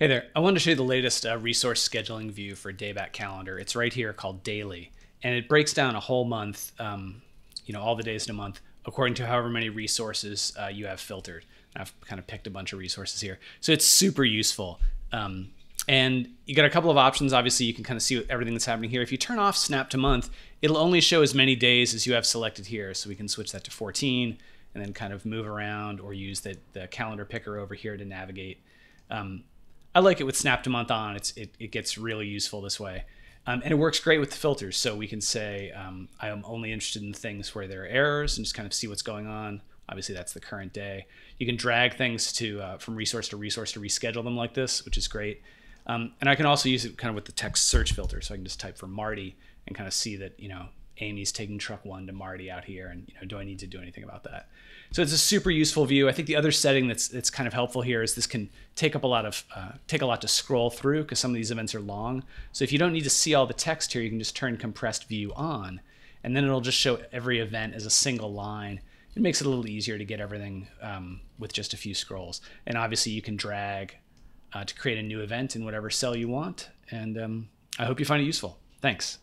Hey there. I wanted to show you the latest uh, resource scheduling view for DayBack Calendar. It's right here called Daily, and it breaks down a whole month, um, you know, all the days in a month according to however many resources uh, you have filtered. I've kind of picked a bunch of resources here. So it's super useful. Um, and you got a couple of options. Obviously, you can kind of see everything that's happening here. If you turn off snap to month, it'll only show as many days as you have selected here. So we can switch that to 14 and then kind of move around or use the, the calendar picker over here to navigate. Um, I like it with snap to month on. It's it, it gets really useful this way. Um, and it works great with the filters. So we can say um, I am only interested in things where there are errors and just kind of see what's going on. Obviously, that's the current day. You can drag things to uh, from resource to resource to reschedule them like this, which is great. Um, and I can also use it kind of with the text search filter. So I can just type for Marty and kind of see that, you know, Amy's taking truck one to Marty out here, and you know, do I need to do anything about that? So it's a super useful view. I think the other setting that's that's kind of helpful here is this can take up a lot of uh, take a lot to scroll through because some of these events are long. So if you don't need to see all the text here, you can just turn compressed view on, and then it'll just show every event as a single line. It makes it a little easier to get everything um, with just a few scrolls. And obviously, you can drag uh, to create a new event in whatever cell you want. And um, I hope you find it useful. Thanks.